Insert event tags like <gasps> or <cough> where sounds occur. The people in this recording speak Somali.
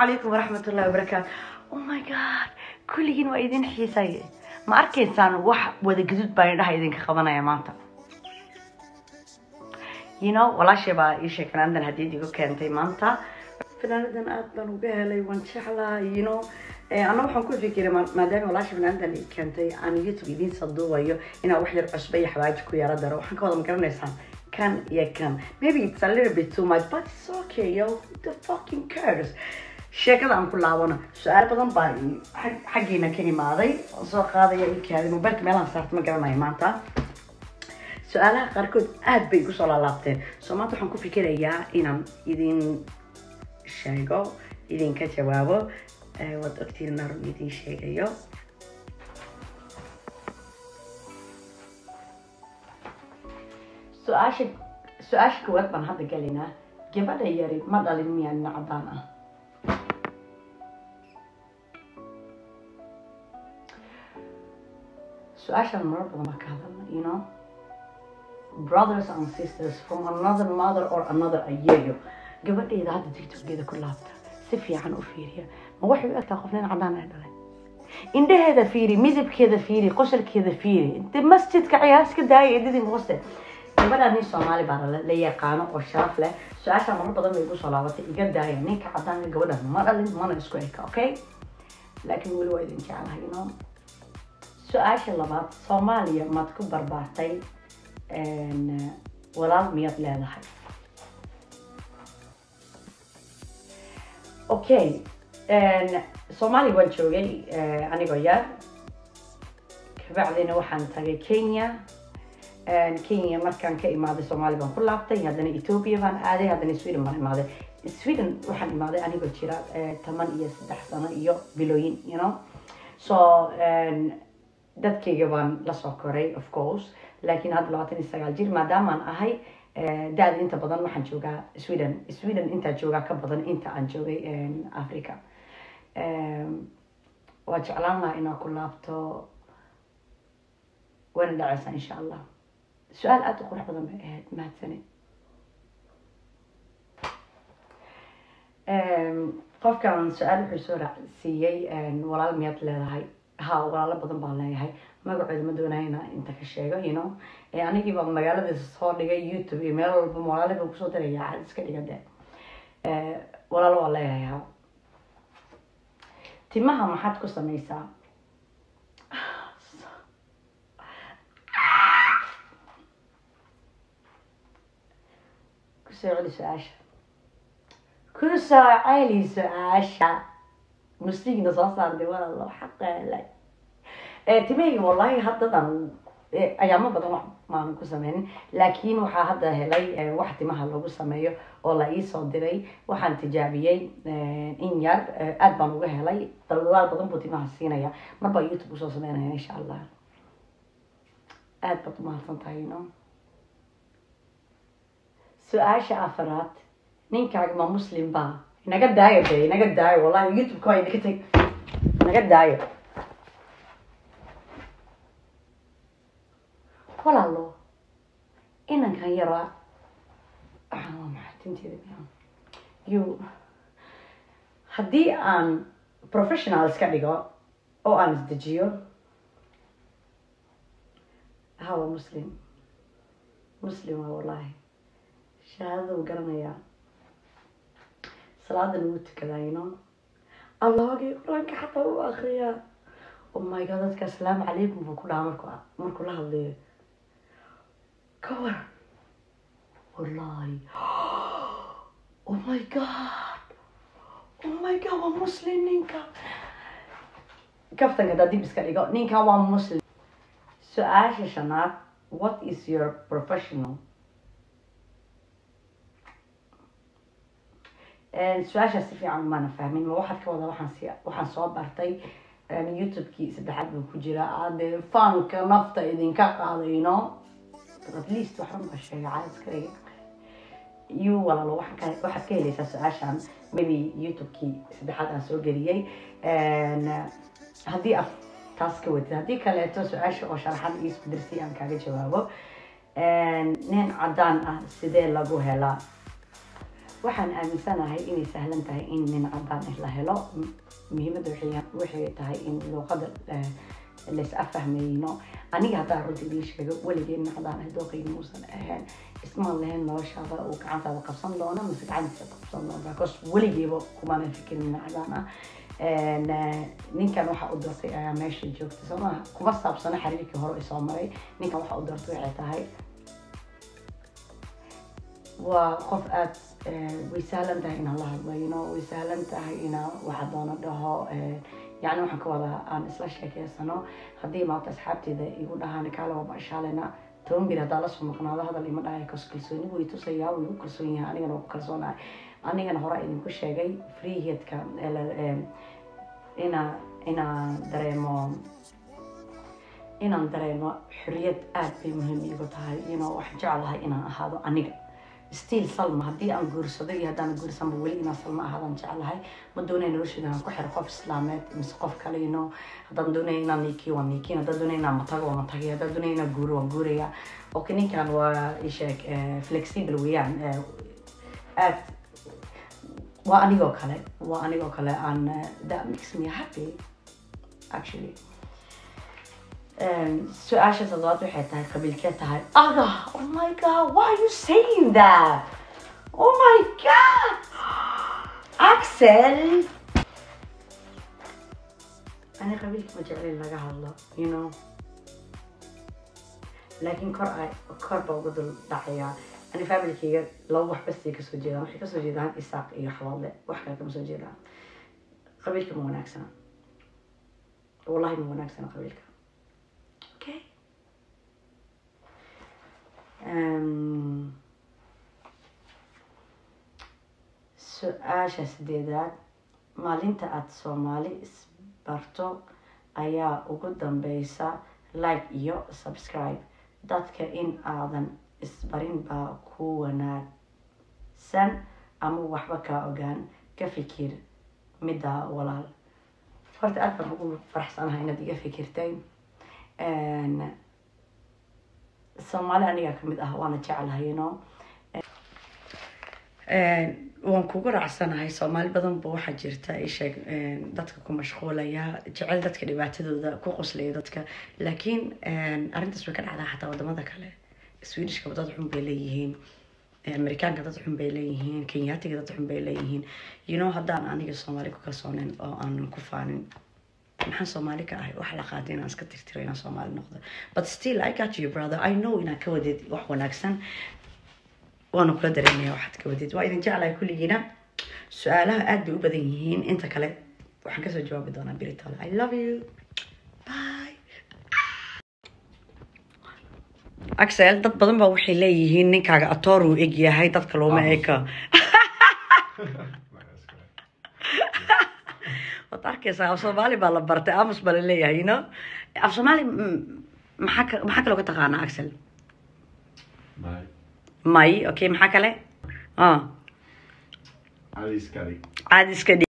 calaykum waraxmatullahi wabarakaatu oh my god kulligiin waa idin xiisaye ma arkaysaan wax wada gadud baa indhaha idinka qabanaya maanta. You know walaashay baa ii sheeg fanaanadan hadiyad igu keentay maanta. Fanaanadan aad baan uga helay waan jeclaa you know. Anna waxaan ku fikiray maadaama walaasha fanaanadan ii keentay aan youtube idiin soo duubayo inaan wax yar cusba iyo xawaaji ku yara daro. Waxaan ka wada magaraneysaan kan iyo kan. Maybe it's a little bit too much but it's okay yo. The fucking cares sheekada aan ku laabano su'aal badan baa xaggiina ka imaaday. Oo soo qaadaya ii kaaday mobailka meelaan saarta ma garanayo maanta. Su'aalaha qaarkood aad bay igu soo laalaabteen. Soo maanta waxaan ku fikirayaa inaan idin sheego idinka jawaabo waad ogtiin narun idin sheegayo. Su'aasha su'aasha koowaad baan hadda galaynaa. Gabadha yari ma dhalin miyaa cadaan ah su'aashaan marar badan baa ka hadalna you know? Brothers and sisters from another mother or another ayeeyo gabadheeda hadda tiktokeeda ku laabta si fiican u fiiriya ma waxay u egtaa qof nin cadaan ay dhalay indhaheeda fiiri midabkeeda fiiri qosalkeeda fiiri de masjidka ciyaar iska daaya edadin hoste gabadhaa nin soomaali baa la yaqaano oo sharaf leh su'aashaa marar badan bay igu soo laabatay iga daaya ninka cadaanka gabadhan ma dhalin mana isku eka okay laakiin weli waa idin jeclahay you know su'aasha labaad soomaaliya maad ku barbaartay walaal miyaad leedahay? Okay soomaaliya waan joogay anigoo yar kabacdina waxaan tagay kenya. Kenya markaan ka imaaday soomaaliya baan ku laabtay. Haddana ethoopia baan aaday haddana sweden baan imaaday. Sweden waxaan imaaday anigoo jira toban iyo saddex sano iyo bilooyin you know. So dadkayga baan la soo koray of course. Laakiin hadda labaatan iyo sagaal jir maadaamaan ahay da-da inta badan waxaan joogaa sweden. Sweden intaa joogaa ka badan inta aan joogay africa waa jeclaan lahaa inaa ku laabto wayna dhaceysaa insha allah su'aal aada u qurux badan bay ahayd mahadsane qofkan su'aal wuxuu soo raacsiiyey walaal miyaad leedahay ha walaalo badan baan leeyahay. Magacooda ma doonayna inta ka sheego you know. Anigii baa magaaladiisa soo dhigay youtube iyo meel walba walaale baan ku soo diraya cad iska dhiga de walaalo waa leeyahay ha timaha maxaad ku sameysaa ku soo celi su'aasha ku soo celi su'aasha musligna soo saarday walaalo xaqeelay timahayga wallahi haddadan ayaamo badan wax ku sameynin laakiin waxaa hadda helay wax timaha lagu sameeyo oo la iisoo diray waxaan tijaabiyey in yar aad baan uga helay daladaal badan buu timaha siinaya marbaa youtube u soo sameynaya insha allah aad baad umahadsan tahay no su'aasha afaraad ninkaaga ma muslim ba inaga daayo de inaga daayo. Wallahi youtube-ka waa idinka teg inaga daayo. Walaalo inankan yaraa waxaan waa maxatinteeda you haddii aan professional iska dhigo oo aan isdejiyo hawa muslim. Muslim waa wallahi shahaadada u garanayaa salaadan you know allahogii qur'aanka xataa u akriyaa oh my god dadka asalaamu calaykum buu ku dhahaa marku markuu la hadlayo ka waran wallahi <gasps> oh my god. Oh my god waa muslim ninka. Kaftanka hadaa dib iska dhigo ninkan waa muslim. Su'aasha shanaad what is your professional su'aashaas si fiican maana fahmin ma waxaad ka wada waxaan soo bartay youtube-kii saddexaad buu ku jira. Ade fanka nafta idinka qaadayno. At least waxban baa sheegay caaskayga iyo walaalo waxaad ka helaysaa su'aashan maybe youtube-kii saddexaad aan soo geliyey haddii aad taas ka watid haddii kaleeto su'aasha oo sharaxan iisku dirsi aan kaaga jawaabo. Nin cadaan ah sidee lagu helaa waxaan aaminsanahay inay sahlan tahay in nin cadaan ah la helo. Muhiimadda waxay tahay in luuqada eh, lays afahmayno. Aniga haddaa runta idiin sheego weligeed nin cadaan ah dooqayga muusan ahayn ismaan lahayn noloshaada uu gacantaada qabsan doono mise gacantiisa qabsan doono because weligeeba kumaanan fikirin nin cadaan ah. Eh, ninkan waxa u doortay ayaa meesha joogta soo kuma saabsano xiriirkii hore isoo maray. Ninkan waxa u doortay waxay tahay waa qof aad eh, way sahlan tahay inaan la know way sahlan tahay inaan waxa doono dhaho eh, yacni waxaan ka wadaa aan isla sheekeysano haddii maanta asxaabteeda igu dhahaan kaale waa bashaalena toban bir haddaa la soo maqnaado hadal ima dhahay kos kalsooni way tusayaa wuu igu kalsoon yahay anigana waa ku kalsoonahay. Anigana hore idinku sheegay freeheadka ina inaan dareemo inaan dareemo xorriyad aad bay muhiim iigu tahay know waxaan jeclahay inaan ahaado aniga still salma haddii aan guursado iyo haddaan guursanba weli inaan salma ahaadaan jeclahay ma doonaya nolosheeda inaan ku xiro qof islaameed mise qof kale you know haddaan doonaya inaan niikiyo waan niikiin haddaan doonaya inaan matago waan matagay haddaan doonaya inaan guuro waan guuraya. Okay ninkan waa isheeg flexible weeyaan eh, aad waa anigoo kale waa anigoo kale aan eh, that makes me happy actually Um, su'aasha toddobaad waxay tahay qabiilkee tahay aga oh my god why are you saying that? Oh my god. Axel. ani qabiilka ma jeclin laga hadlo you know. laakiin kor ay kor baa uga dul dhacayaa ani familkayga laba wax bastay ka soo jeedaan waxay ka soo jeedaan isaaq iyo xawaadle wax kale kama soo jeedaan qabiilka ma wanaagsana wallahi ma wanaagsana qabiilka Okay. Um, su'aasha sideedaad maalinta aada soomaali isbarto ayaa ugu dambeysa like iyo subscribe. Dadka in aadan isbarin baa ku wanaagsan ama waxba kaa ogaan ka fikir midda walaal. Horta aad baan ugu faraxsanahay inaad iga fikirtay soomaali anigaa ka mid ah waana jeclahay you know waan kugu raacsanahay soomaali badan ba waxaa jirta isheeg dadka ku mashquulaya jecel dadka dhibaatadooda ku qoslaya dadka. Laakiin arrintaas way ka dhacdaa xataa waddamada kale. Swedishka dad xun bay leeyihiin amerikaanka dad xun bay leeyihiin kenyaatiga dad xun bay leeyihiin. You haddaan aniga soomaali ku kalsoonin oo aanan ku faanin maxaan soomaali ka ahay wax la qaatay inaan iska tirtiro inaan soomaali noqdo. But still i got you brother. I know inaad ka wadid wax wanaagsan. Waana kula dareemaya waxaad ka wadid. Waa idin jeclahay kulligiina. Su'aalaha aad bay u badan yihiin. Inta kale waxaan ka soo jawaabi doonaa beritole i love you. Bye. Axel dad badan baa waxay leeyihiin ninkaaga atoor uu eg yahay dadka looma eka <laughs> waad arkaysaa af soomaali baa la bartay amus baa la leeyahay you know? Af soomaali maxaa maxaa kaloo ka taqaanaa axel may okay maxaa kale caadi iska dhig